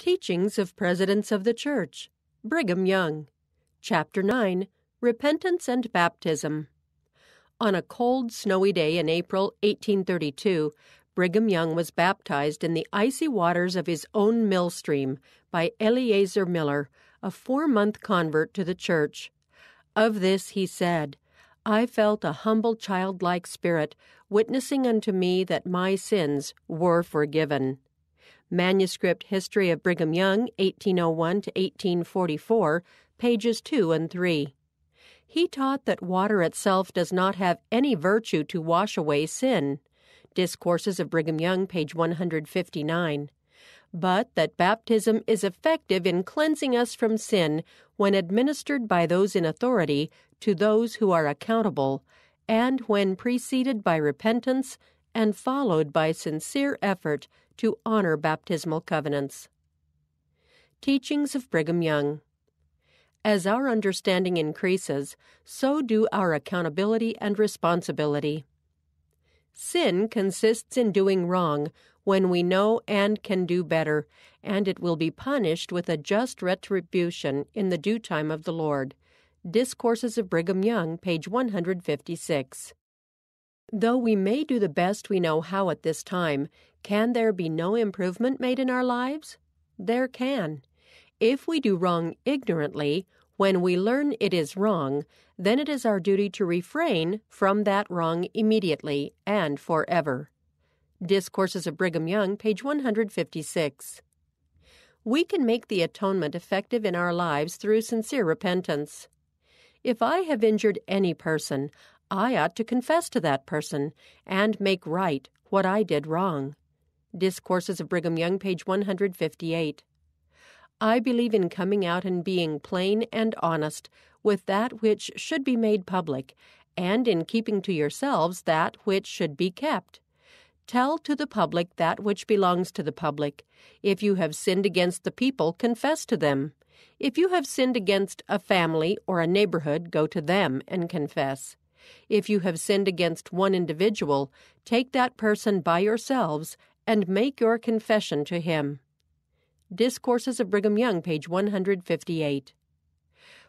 Teachings of Presidents of the Church, Brigham Young. Chapter 9 Repentance and Baptism. On a cold, snowy day in April 1832, Brigham Young was baptized in the icy waters of his own mill stream by Eleazer Miller, a four month convert to the church. Of this he said, I felt a humble childlike spirit witnessing unto me that my sins were forgiven. Manuscript History of Brigham Young, 1801 to 1844, pages 2 and 3. He taught that water itself does not have any virtue to wash away sin. Discourses of Brigham Young, page 159. But that baptism is effective in cleansing us from sin when administered by those in authority to those who are accountable, and when preceded by repentance and followed by sincere effort to honor baptismal covenants. Teachings of Brigham Young. As our understanding increases, so do our accountability and responsibility. Sin consists in doing wrong when we know and can do better, and it will be punished with a just retribution in the due time of the Lord. Discourses of Brigham Young, page 156. Though we may do the best we know how at this time, can there be no improvement made in our lives? There can. If we do wrong ignorantly, when we learn it is wrong, then it is our duty to refrain from that wrong immediately and forever. Discourses of Brigham Young, page 156. We can make the atonement effective in our lives through sincere repentance. If I have injured any person, I ought to confess to that person and make right what I did wrong. Discourses of Brigham Young, page 158. I believe in coming out and being plain and honest with that which should be made public, and in keeping to yourselves that which should be kept. Tell to the public that which belongs to the public. If you have sinned against the people, confess to them. If you have sinned against a family or a neighborhood, go to them and confess. If you have sinned against one individual, take that person by yourselves and make your confession to him. Discourses of Brigham Young, page 158.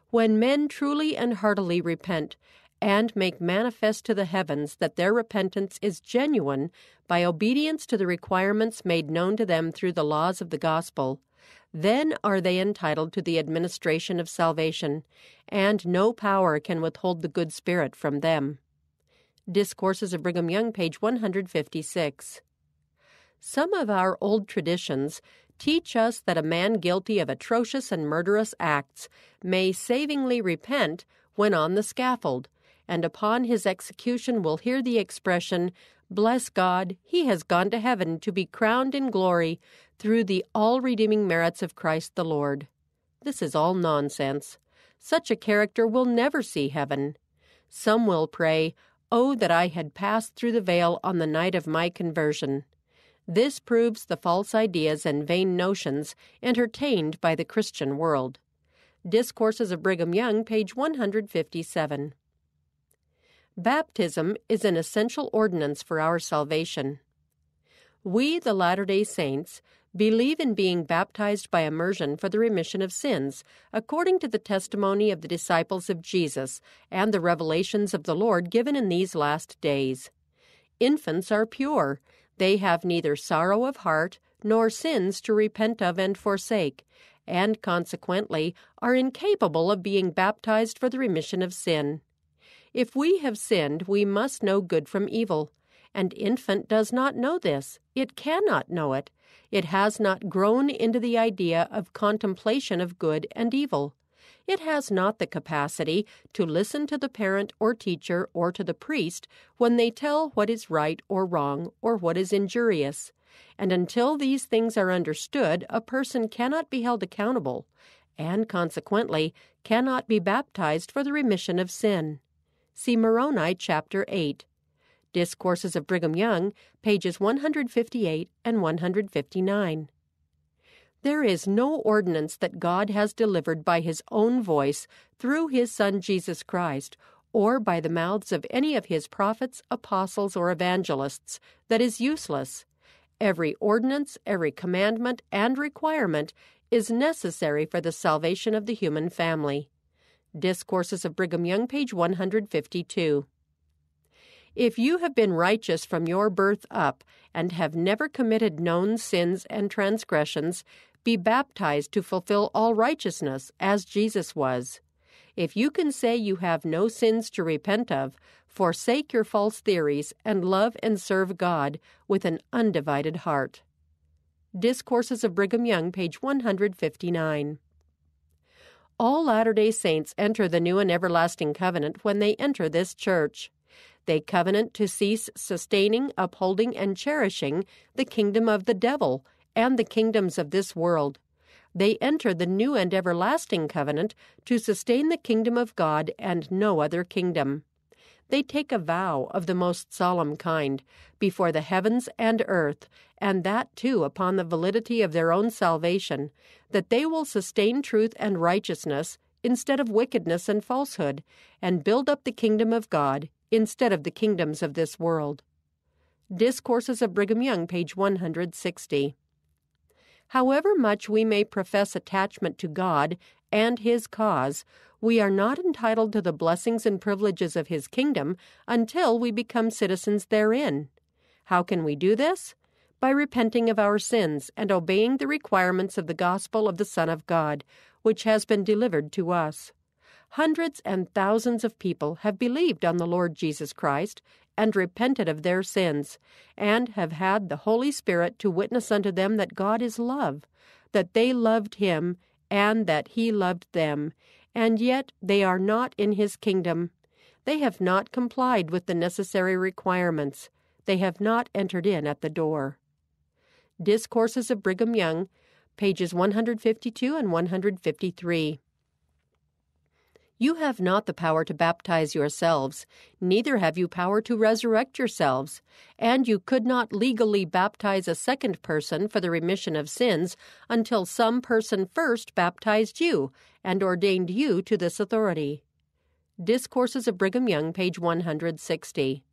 When men truly and heartily repent, and make manifest to the heavens that their repentance is genuine by obedience to the requirements made known to them through the laws of the gospel, then are they entitled to the administration of salvation, and no power can withhold the good spirit from them. Discourses of Brigham Young, page 156. Some of our old traditions teach us that a man guilty of atrocious and murderous acts may savingly repent when on the scaffold, and upon his execution will hear the expression, Bless God, he has gone to heaven to be crowned in glory through the all redeeming merits of Christ the Lord. This is all nonsense. Such a character will never see heaven. Some will pray, Oh, that I had passed through the veil on the night of my conversion. This proves the false ideas and vain notions entertained by the Christian world. Discourses of Brigham Young, page 157. Baptism is an essential ordinance for our salvation. We, the Latter day Saints, believe in being baptized by immersion for the remission of sins, according to the testimony of the disciples of Jesus and the revelations of the Lord given in these last days. Infants are pure. They have neither sorrow of heart nor sins to repent of and forsake, and consequently are incapable of being baptized for the remission of sin. If we have sinned, we must know good from evil. And infant does not know this. It cannot know it. It has not grown into the idea of contemplation of good and evil. It has not the capacity to listen to the parent or teacher or to the priest when they tell what is right or wrong or what is injurious. And until these things are understood, a person cannot be held accountable, and consequently cannot be baptized for the remission of sin. See Moroni, chapter 8. Discourses of Brigham Young, pages 158 and 159. There is no ordinance that God has delivered by his own voice through his Son Jesus Christ, or by the mouths of any of his prophets, apostles, or evangelists, that is useless. every ordinance, every commandment, and requirement is necessary for the salvation of the human family. Discourses of Brigham Young, page 152. If you have been righteous from your birth up, and have never committed known sins and transgressions, be baptized to fulfill all righteousness, as Jesus was. If you can say you have no sins to repent of, forsake your false theories and love and serve God with an undivided heart. Discourses of Brigham Young, page 159. All Latter day Saints enter the new and everlasting covenant when they enter this church. They covenant to cease sustaining, upholding, and cherishing the kingdom of the devil and the kingdoms of this world. They enter the new and everlasting covenant to sustain the kingdom of God and no other kingdom they take a vow of the most solemn kind before the heavens and earth, and that too upon the validity of their own salvation, that they will sustain truth and righteousness instead of wickedness and falsehood, and build up the kingdom of God instead of the kingdoms of this world. Discourses of Brigham Young, page 160. However much we may profess attachment to God and His cause, we are not entitled to the blessings and privileges of His kingdom until we become citizens therein. How can we do this? By repenting of our sins and obeying the requirements of the gospel of the Son of God, which has been delivered to us. Hundreds and thousands of people have believed on the Lord Jesus Christ and repented of their sins, and have had the Holy Spirit to witness unto them that God is love, that they loved Him, and that He loved them, and yet they are not in his kingdom. They have not complied with the necessary requirements. They have not entered in at the door. Discourses of Brigham Young, pages 152 and 153. You have not the power to baptize yourselves, neither have you power to resurrect yourselves, and you could not legally baptize a second person for the remission of sins until some person first baptized you and ordained you to this authority. Discourses of Brigham Young, page 160.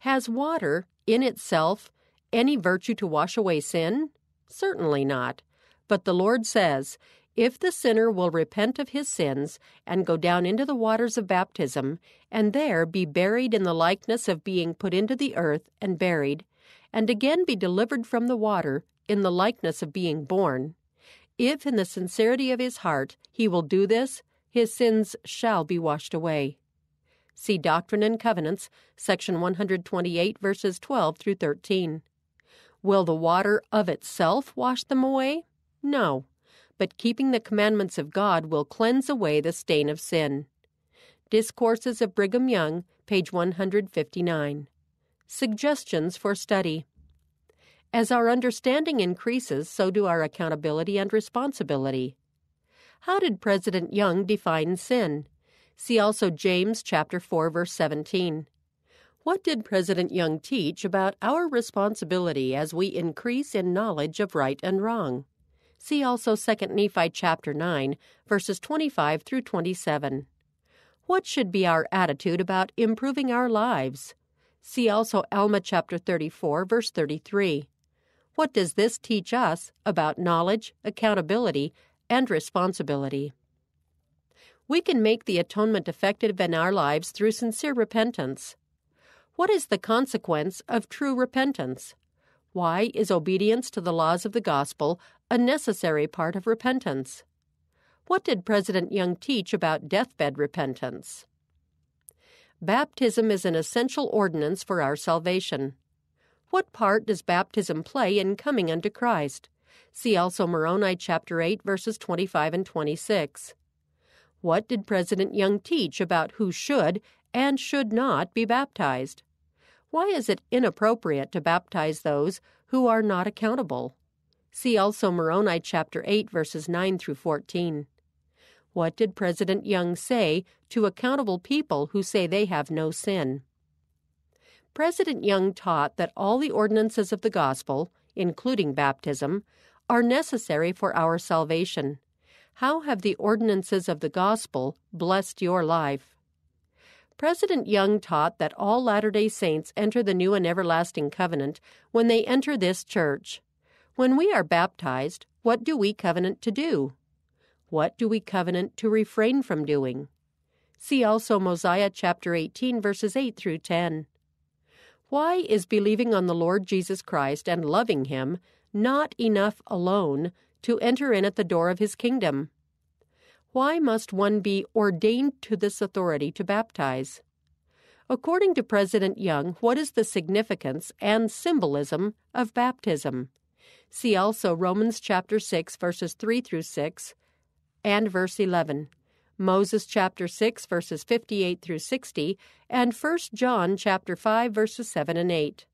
Has water, in itself, any virtue to wash away sin? Certainly not. But the Lord says, if the sinner will repent of his sins and go down into the waters of baptism, and there be buried in the likeness of being put into the earth and buried, and again be delivered from the water in the likeness of being born, if in the sincerity of his heart he will do this, his sins shall be washed away. See Doctrine and Covenants, section 128, verses 12 through 13. Will the water of itself wash them away? No but keeping the commandments of God will cleanse away the stain of sin. Discourses of Brigham Young, page 159. Suggestions for study. As our understanding increases, so do our accountability and responsibility. How did President Young define sin? See also James chapter 4 verse 17. What did President Young teach about our responsibility as we increase in knowledge of right and wrong? See also 2 Nephi chapter 9, verses 25 through 27. What should be our attitude about improving our lives? See also Alma chapter 34, verse 33. What does this teach us about knowledge, accountability, and responsibility? We can make the atonement effective in our lives through sincere repentance. What is the consequence of true repentance? Why is obedience to the laws of the gospel a necessary part of repentance? What did President Young teach about deathbed repentance? Baptism is an essential ordinance for our salvation. What part does baptism play in coming unto Christ? See also Moroni chapter 8 verses 25 and 26. What did President Young teach about who should and should not be baptized? Why is it inappropriate to baptize those who are not accountable? See also Moroni chapter 8 verses 9 through 14. What did President Young say to accountable people who say they have no sin? President Young taught that all the ordinances of the gospel, including baptism, are necessary for our salvation. How have the ordinances of the gospel blessed your life? President Young taught that all Latter day Saints enter the new and everlasting covenant when they enter this church. When we are baptized, what do we covenant to do? What do we covenant to refrain from doing? See also Mosiah chapter 18, verses 8 through 10. Why is believing on the Lord Jesus Christ and loving Him not enough alone to enter in at the door of His kingdom? Why must one be ordained to this authority to baptize? According to President Young, what is the significance and symbolism of baptism? See also Romans chapter 6 verses 3 through 6 and verse 11. Moses chapter 6 verses 58 through 60 and 1 John chapter 5 verses 7 and 8.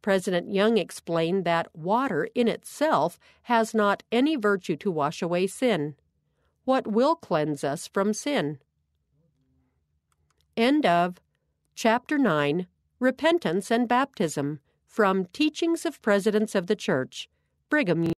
President Young explained that water in itself has not any virtue to wash away sin. What will cleanse us from sin? End of Chapter 9 Repentance and Baptism from Teachings of Presidents of the Church, Brigham